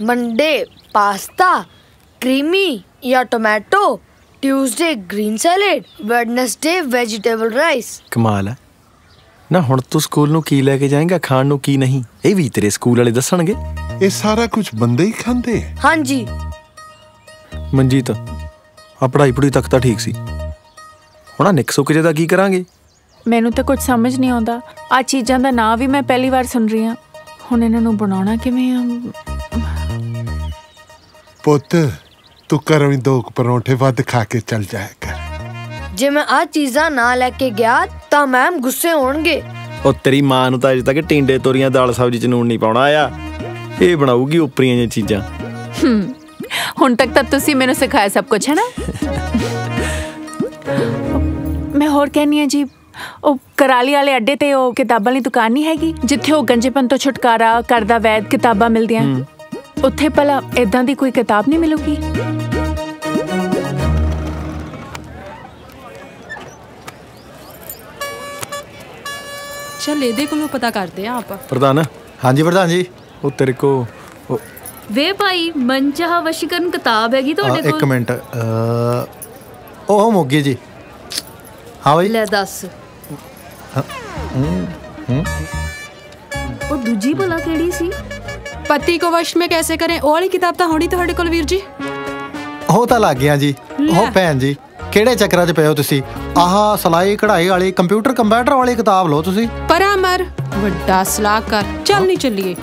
Monday pasta creamy ਜਾਂ tomato Tuesday green salad Wednesday vegetable rice. ਕਮਾਲ ਹੈ ਨਾ ਹੁਣ ਤੂੰ ਸਕੂਲ ਨੂੰ ਕੀ ਲੈ ਕੇ ਜਾਏਂਗਾ ਖਾਣ ਨੂੰ ਕੀ ਨਹੀਂ? ਇਹ ਵੀ ਤੇਰੇ ਸਕੂਲ ਵਾਲੇ ਦੱਸਣਗੇ। ਇਹ ਸਾਰਾ ਕੁਝ ਬੰਦੇ ਹੀ ਖਾਂਦੇ ਆ। ਹਾਂਜੀ। ਮਨਜੀਤ ਆ ਪੜਾਈ ਪੜੂਈ ਤੱਕ ਤਾਂ ਠੀਕ ਸੀ। ਹੁਣ ਆ ਨਿਕਸੋ ਕਿਜੇ ਦਾ ਕੀ ਮੈਨੂੰ ਤਾਂ ਕੁਝ ਸਮਝ ਨਹੀਂ ਆਉਂਦਾ। ਆ ਚੀਜ਼ਾਂ ਦਾ ਨਾਂ ਵੀ ਮੈਂ ਪਹਿਲੀ ਵਾਰ ਸੁਣ ਰਹੀ ਹਾਂ। ਹੁਣ ਇਹਨਾਂ ਨੂੰ ਬਣਾਉਣਾ ਕਿਵੇਂ ਆ? ਪੁੱਤ ਤੂੰ ਘਰੋਂ ਹੀ ਦੋ ਪਰੌਂਠੇ ਵੱਧ ਖਾ ਕੇ ਚੱਲ ਜਾਇਆ ਕਰ। ਜੇ ਮੈਂ ਆ ਚੀਜ਼ਾਂ ਨਾ ਲੈ ਕੇ ਗਿਆ ਤਾਂ ਮੈਮ ਗੁੱਸੇ ਹੋਣਗੇ। ਉਹ ਤੇਰੀ ਮਾਂ ਨੂੰ ਤਾਂ ਅਜੇ ਤੱਕ ਟਿੰਡੇ ਤੋਰੀਆਂ ਦਾਲ ਸਬਜ਼ੀ ਚ ਨੂਣ ਨਹੀਂ ਪਾਉਣਾ ਆਇਆ। ਇਹ ਬਣਾਊਗੀ ਉਪਰੀਆਂ ਜਿਹੀਆਂ ਚੀਜ਼ਾਂ। ਹੁਣ ਤੱਕ ਤਾਂ ਤੁਸੀਂ ਮੈਨੂੰ ਸਿਖਾਇਆ ਸਭ ਕੁਝ ਹੈ ਨਾ? ਮੈਂ ਹੋਰ ਕਹਿਨੀ ਆ ਜੀ ਉਹ ਕਰਾਲੀ ਵਾਲੇ ਅੱਡੇ ਤੇ ਉਹ ਕਿਤਾਬਾਂ ਦੀ ਦੁਕਾਨ ਨਹੀਂ ਹੈਗੀ ਜਿੱਥੇ ਉਹ ਗੰਜੇਪਨ ਤੋਂ ਛੁਟਕਾਰਾ ਕਰਦਾ ਵੈਦ ਕਿਤਾਬਾਂ ਮਿਲਦੀਆਂ। ਉੱਥੇ ਭਲਾ ਇਦਾਂ ਦੀ ਕੋਈ ਕਿਤਾਬ ਨਹੀਂ ਮਿਲੂਗੀ? ਚੱਲ ਇਹਦੇ ਕੋਲੋਂ ਪਤਾ ਕਰਦੇ ਆ ਆਪਾਂ। ਪ੍ਰਧਾਨ। ਹਾਂਜੀ ਪ੍ਰਧਾਨ ਜੀ। ਉਹ ਤੇਰੇ ਕੋ ਉਹ ਵੇ ਭਾਈ ਮਨਚਾਹ ਵਸ਼ੀਕਰਨ ਕਿਤਾਬ ਹੈਗੀ ਅ, ਤੁਹਾਡੇ ਇੱਕ ਕੋਲ? ਮਿੰਟ। ਅ, ਉਹ ਮੁੱਗੀ ਜੀ। ਹਾਂ ਬਈ। ਲੈ ਦੱਸ। ਉਹ ਦੂਜੀ ਭਲਾ ਕਿਹੜੀ ਸੀ? ਪਤੀ ਕੋ ਵਸ਼ ਮੇ ਕੈਸੇ ਕरें ਉਹ ਵਾਲੀ ਕਿਤਾਬ ਤਾਂ ਹੋਣੀ ਤੁਹਾਡੇ ਕੋਲ ਵੀਰ ਜੀ? ਉਹ ਤਾਂ ਲੱਗ ਗਿਆ ਜੀ। ਉਹ ਭੈਣ ਜੀ ਕਿਹੜੇ ਚੱਕਰਾਂ 'ਚ ਪਏ ਹੋ ਤੁਸੀਂ? ਆਹ ਸਲਾਈ ਕਢਾਈ ਵਾਲੀ ਕੰਪਿਊਟਰ ਕੰਪਿਊਟਰ ਵਾਲੀ ਕਿਤਾਬ ਲਓ ਤੁਸੀਂ। ਪਰਾਮਰ ਵੱਡਾ ਸਲਾਹਕਾਰ। ਚੱਲ ਨਹੀਂ ਚੱਲੀਏ।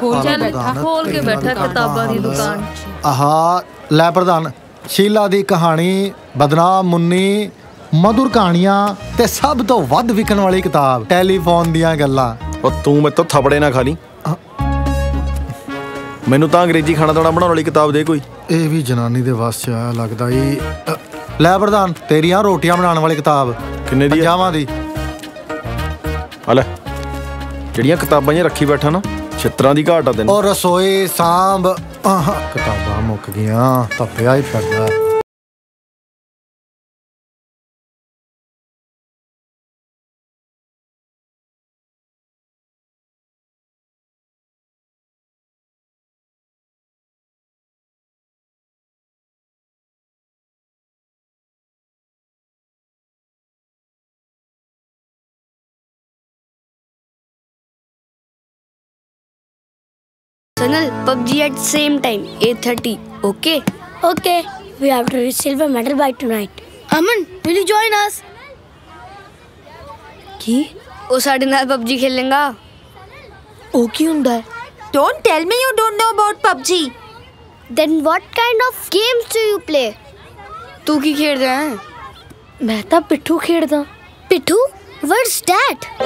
ਖੋਲ ਜਾ ਬੈਠਾ। ਖੋਲ ਕੇ ਬੈਠਾ ਕਿਤਾਬਾਂ ਦੀ ਦੁਕਾਨ। ਆਹ ਲੈ ਪ੍ਰਧਾਨ ਸ਼ੀਲਾ ਦੀ ਕਹਾਣੀ ਬਦਨਾਮ ਮੁੰਨੀ ਮధుਰ ਕਹਾਣੀਆਂ ਤੇ ਸਭ ਤੋਂ ਵੱਧ ਵਿਕਣ ਵਾਲੀ ਕਿਤਾਬ ਟੈਲੀਫੋਨ ਦੀਆਂ ਗੱਲਾਂ। ਉਹ ਤੂੰ ਮੇਰੇ ਤੋਂ ਥਪੜੇ ਨਾ ਖਾ ਲਈ। ਮੈਨੂੰ ਤਾਂ ਅੰਗਰੇਜ਼ੀ ਖਾਣਾ ਦਾਣਾ ਬਣਾਉਣ ਵਾਲੀ ਕਿਤਾਬ ਦੇ ਕੋਈ। ਇਹ ਵੀ ਜਨਾਨੀ ਦੇ ਵਾਸ ਚ ਆਇਆ ਲੱਗਦਾ ਈ ਅ, ਲੈ ਪ੍ਰਧਾਨ ਤੇਰੀਆਂ ਰੋਟੀਆਂ ਬਣਾਉਣ ਵਾਲੀ ਕਿਤਾਬ। ਕਿੰਨੇ ਦੀ ਆ? ਦੀ। ਆ ਲੈ ਜਿਹੜੀਆਂ ਕਿਤਾਬਾਂ ਜਿਹੀਆਂ ਰੱਖੀ ਬੈਠਾ ਨਾ ਛਿੱਤਰਾਂ ਦੀ ਘਾਟ ਆ ਤੈਨੂੰ। ਔਰ ਰਸੋਈ ਸਾਂਭ ਆਹ ਕਿਤਾਬਾਂ ਮੁੱਕ ਗਈਆਂ ਧੱਪਿਆ ਹੀ ਫਿਰਦਾ। Sunil, PUBG at same time, 8.30, okay? Okay, we have to reach silver medal by tonight. Aman, will you join us? ਕੀ ਉਹ ਸਾਡੇ ਨਾਲ PUBG ਖੇਲੇਗਾ ਉਹ ਕੀ ਹੁੰਦਾ ਹੈ don't tell me you don't know about PUBG Then what kind of games do you play? ਤੂੰ ਕੀ ਖੇਡਦਾ ਹੈ ਮੈਂ ਤਾਂ ਪਿੱਠੂ ਖੇਡਦਾ ਪਿੱਠੂ? What's that?